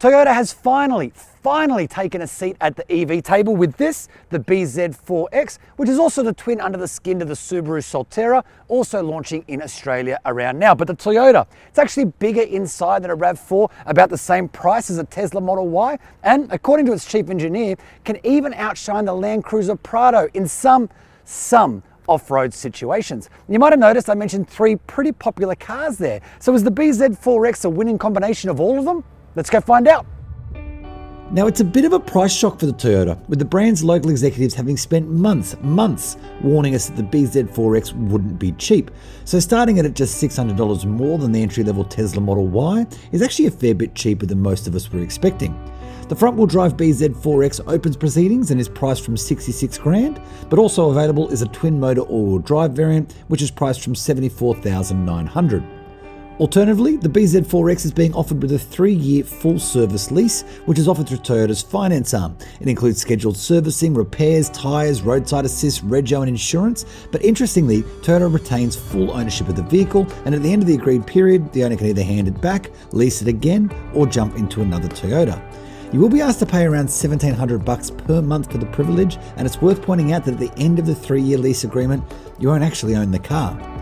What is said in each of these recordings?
Toyota has finally, finally taken a seat at the EV table with this, the BZ4X, which is also the twin under the skin to the Subaru Solterra, also launching in Australia around now. But the Toyota, it's actually bigger inside than a RAV4, about the same price as a Tesla Model Y, and according to its chief engineer, can even outshine the Land Cruiser Prado in some, some off-road situations. You might have noticed I mentioned three pretty popular cars there. So is the BZ4X a winning combination of all of them? Let's go find out. Now, it's a bit of a price shock for the Toyota, with the brand's local executives having spent months, months warning us that the BZ4X wouldn't be cheap. So, starting at just $600 more than the entry level Tesla Model Y is actually a fair bit cheaper than most of us were expecting. The front wheel drive BZ4X opens proceedings and is priced from 66 grand, but also available is a twin motor all wheel drive variant, which is priced from 74,900. Alternatively, the BZ4X is being offered with a three year full service lease, which is offered through Toyota's finance arm. It includes scheduled servicing, repairs, tyres, roadside assist, rego, and insurance. But interestingly, Toyota retains full ownership of the vehicle, and at the end of the agreed period, the owner can either hand it back, lease it again, or jump into another Toyota. You will be asked to pay around 1700 bucks per month for the privilege, and it's worth pointing out that at the end of the three year lease agreement, you won't actually own the car.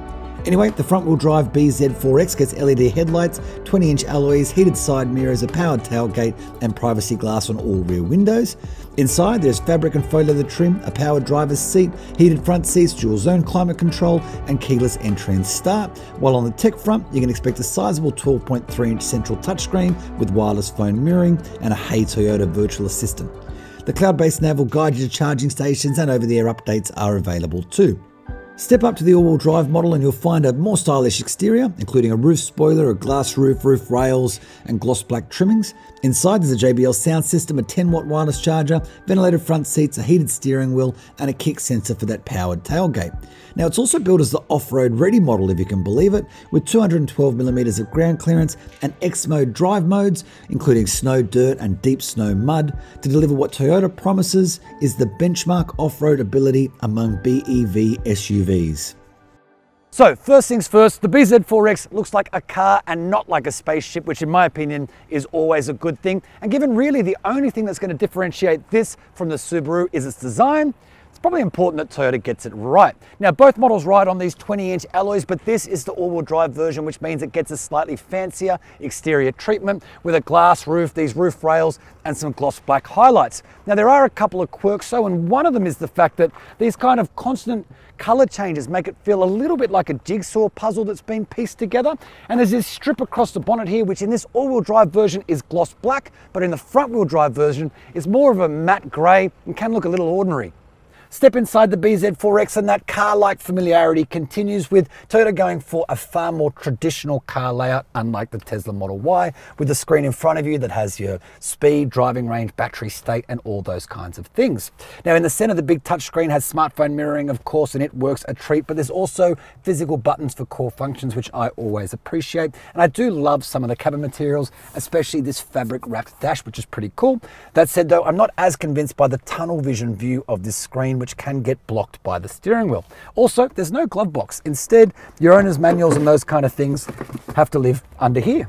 Anyway, the front wheel drive BZ4X gets LED headlights, 20 inch alloys, heated side mirrors, a powered tailgate, and privacy glass on all rear windows. Inside, there's fabric and faux leather trim, a powered driver's seat, heated front seats, dual zone climate control, and keyless entry and start. While on the tech front, you can expect a sizable 12.3 inch central touchscreen with wireless phone mirroring and a Hey Toyota virtual assistant. The cloud based nav will guide you to charging stations, and over the air updates are available too. Step up to the all-wheel drive model and you'll find a more stylish exterior, including a roof spoiler, a glass roof, roof rails, and gloss black trimmings. Inside there's a JBL sound system, a 10 watt wireless charger, ventilated front seats, a heated steering wheel, and a kick sensor for that powered tailgate. Now it's also built as the off-road ready model if you can believe it, with 212mm of ground clearance and X-mode drive modes, including snow, dirt, and deep snow mud, to deliver what Toyota promises is the benchmark off-road ability among BEV SUVs. So first things first, the BZ4X looks like a car and not like a spaceship, which in my opinion is always a good thing. And given really the only thing that's going to differentiate this from the Subaru is its design, it's probably important that Toyota gets it right. Now, both models ride on these 20 inch alloys, but this is the all wheel drive version, which means it gets a slightly fancier exterior treatment with a glass roof, these roof rails, and some gloss black highlights. Now, there are a couple of quirks though, and one of them is the fact that these kind of constant color changes make it feel a little bit like a jigsaw puzzle that's been pieced together. And there's this strip across the bonnet here, which in this all-wheel drive version is gloss black, but in the front-wheel drive version is more of a matte gray and can look a little ordinary. Step inside the BZ4X and that car-like familiarity continues with Toyota going for a far more traditional car layout, unlike the Tesla Model Y, with a screen in front of you that has your speed, driving range, battery state, and all those kinds of things. Now in the center, the big touchscreen has smartphone mirroring, of course, and it works a treat, but there's also physical buttons for core functions, which I always appreciate. And I do love some of the cabin materials, especially this fabric wrapped dash, which is pretty cool. That said though, I'm not as convinced by the tunnel vision view of this screen which can get blocked by the steering wheel. Also, there's no glove box. Instead, your owner's manuals and those kind of things have to live under here.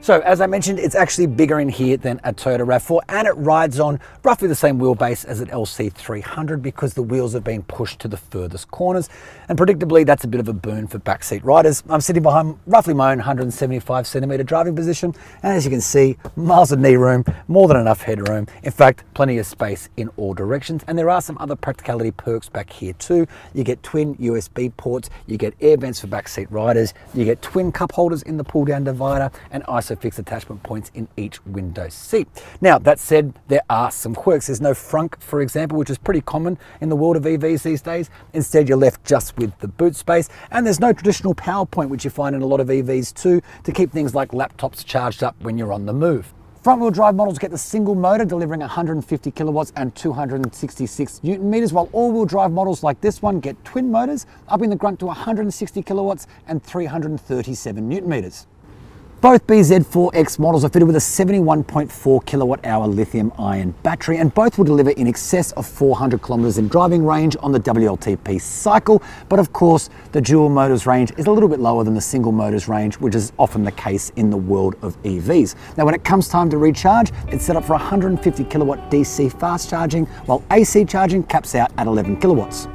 So as I mentioned, it's actually bigger in here than a Toyota RAV4 and it rides on roughly the same wheelbase as an LC300 because the wheels have been pushed to the furthest corners. And predictably, that's a bit of a boon for backseat riders. I'm sitting behind roughly my own 175 centimeter driving position. And as you can see, miles of knee room, more than enough headroom. In fact, plenty of space in all directions. And there are some other practicality perks back here too. You get twin USB ports, you get air vents for backseat riders, you get twin cup holders in the pull down divider and ISOFIX attachment points in each window seat. Now, that said, there are some quirks. There's no frunk, for example, which is pretty common in the world of EVs these days. Instead, you're left just with the boot space. And there's no traditional power point, which you find in a lot of EVs too, to keep things like laptops charged up when you're on the move. Front wheel drive models get the single motor delivering 150 kilowatts and 266 newton meters, while all wheel drive models like this one get twin motors, upping the grunt to 160 kilowatts and 337 newton meters. Both BZ4X models are fitted with a 71.4 kilowatt hour lithium ion battery and both will deliver in excess of 400 kilometers in driving range on the WLTP cycle. But of course, the dual motors range is a little bit lower than the single motors range, which is often the case in the world of EVs. Now, when it comes time to recharge, it's set up for 150 kilowatt DC fast charging, while AC charging caps out at 11 kilowatts.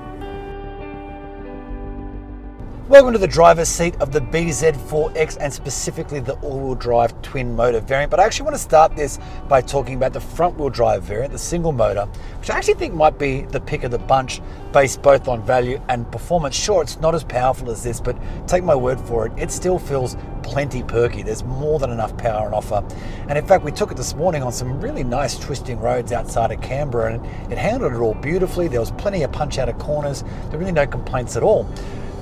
Welcome to the driver's seat of the BZ4X and specifically the all-wheel drive twin motor variant. But I actually want to start this by talking about the front wheel drive variant, the single motor, which I actually think might be the pick of the bunch based both on value and performance. Sure, it's not as powerful as this, but take my word for it, it still feels plenty perky. There's more than enough power on offer. And in fact, we took it this morning on some really nice twisting roads outside of Canberra and it handled it all beautifully. There was plenty of punch out of corners. There were really no complaints at all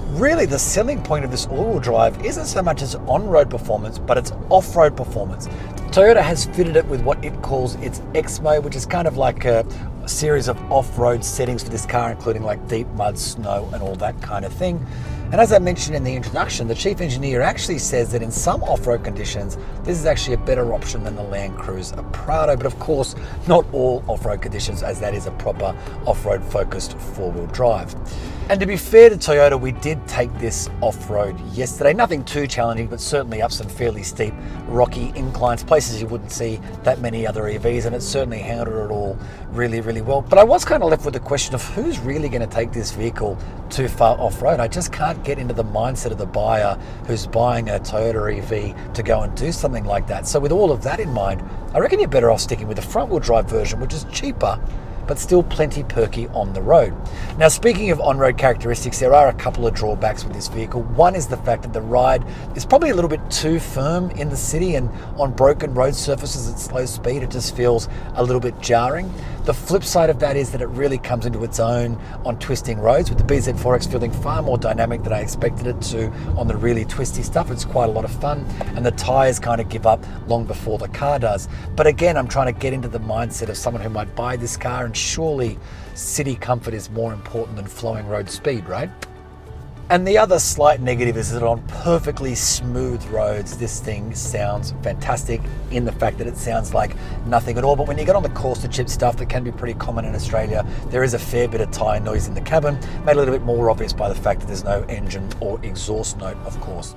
really the selling point of this all-wheel drive isn't so much its on-road performance, but its off-road performance. Toyota has fitted it with what it calls its X mode, which is kind of like a, a series of off-road settings for this car, including like deep mud, snow, and all that kind of thing. And as I mentioned in the introduction, the chief engineer actually says that in some off-road conditions, this is actually a better option than the Land Cruiser Prado. But of course, not all off-road conditions, as that is a proper off-road focused four-wheel drive. And to be fair to Toyota, we did take this off-road yesterday. Nothing too challenging, but certainly up some fairly steep, rocky inclines, places you wouldn't see that many other EVs, and it certainly handled it all really, really well. But I was kind of left with the question of who's really going to take this vehicle too far off-road. I just can't get into the mindset of the buyer who's buying a Toyota EV to go and do something like that. So with all of that in mind, I reckon you're better off sticking with the front-wheel drive version, which is cheaper but still plenty perky on the road. Now, speaking of on road characteristics, there are a couple of drawbacks with this vehicle. One is the fact that the ride is probably a little bit too firm in the city and on broken road surfaces at slow speed, it just feels a little bit jarring. The flip side of that is that it really comes into its own on twisting roads, with the BZ4X feeling far more dynamic than I expected it to on the really twisty stuff. It's quite a lot of fun, and the tyres kind of give up long before the car does. But again, I'm trying to get into the mindset of someone who might buy this car and surely city comfort is more important than flowing road speed, right? And the other slight negative is that on perfectly smooth roads, this thing sounds fantastic in the fact that it sounds like nothing at all. But when you get on the coarse to chip stuff that can be pretty common in Australia, there is a fair bit of tyre noise in the cabin, made a little bit more obvious by the fact that there's no engine or exhaust note, of course.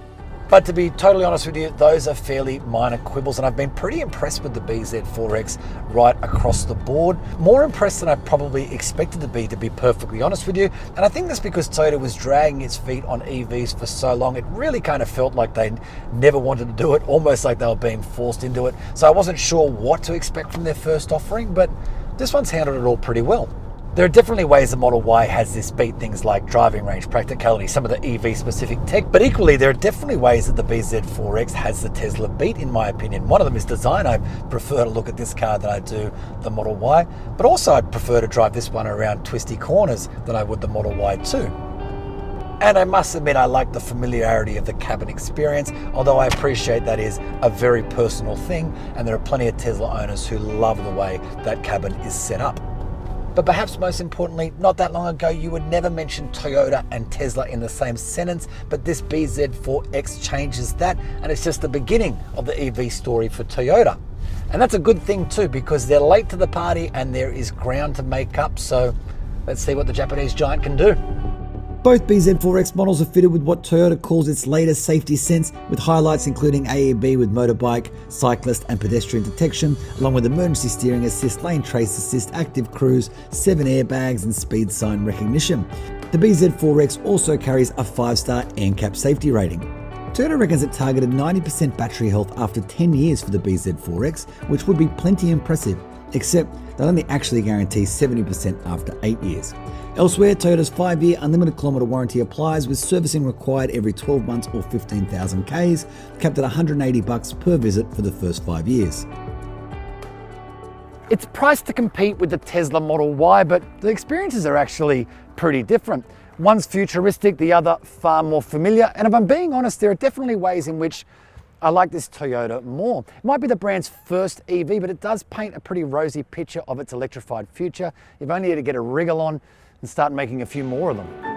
But to be totally honest with you, those are fairly minor quibbles, and I've been pretty impressed with the BZ4X right across the board. More impressed than I probably expected to be, to be perfectly honest with you. And I think that's because Toyota was dragging its feet on EVs for so long. It really kind of felt like they never wanted to do it, almost like they were being forced into it. So I wasn't sure what to expect from their first offering, but this one's handled it all pretty well. There are definitely ways the Model Y has this beat things like driving range, practicality, some of the EV specific tech, but equally there are definitely ways that the BZ4X has the Tesla beat, in my opinion. One of them is design. I prefer to look at this car than I do the Model Y, but also I'd prefer to drive this one around twisty corners than I would the Model Y too. And I must admit, I like the familiarity of the cabin experience, although I appreciate that is a very personal thing, and there are plenty of Tesla owners who love the way that cabin is set up. But perhaps most importantly, not that long ago, you would never mention Toyota and Tesla in the same sentence, but this BZ4X changes that, and it's just the beginning of the EV story for Toyota. And that's a good thing too, because they're late to the party and there is ground to make up. So let's see what the Japanese giant can do. Both BZ4X models are fitted with what Toyota calls its latest safety sense, with highlights including AEB with motorbike, cyclist, and pedestrian detection, along with emergency steering assist, lane trace assist, active cruise, 7 airbags, and speed sign recognition. The BZ4X also carries a 5 star NCAP safety rating. Toyota reckons it targeted 90% battery health after 10 years for the BZ4X, which would be plenty impressive, except they'll only actually guarantee 70% after 8 years. Elsewhere, Toyota's 5 year unlimited kilometre warranty applies with servicing required every 12 months or 15,000 Ks, capped at 180 bucks per visit for the first 5 years. It's priced to compete with the Tesla Model Y, but the experiences are actually pretty different. One's futuristic, the other far more familiar. And if I'm being honest, there are definitely ways in which I like this Toyota more. It might be the brand's first EV, but it does paint a pretty rosy picture of its electrified future. You've only to get a wriggle on and start making a few more of them.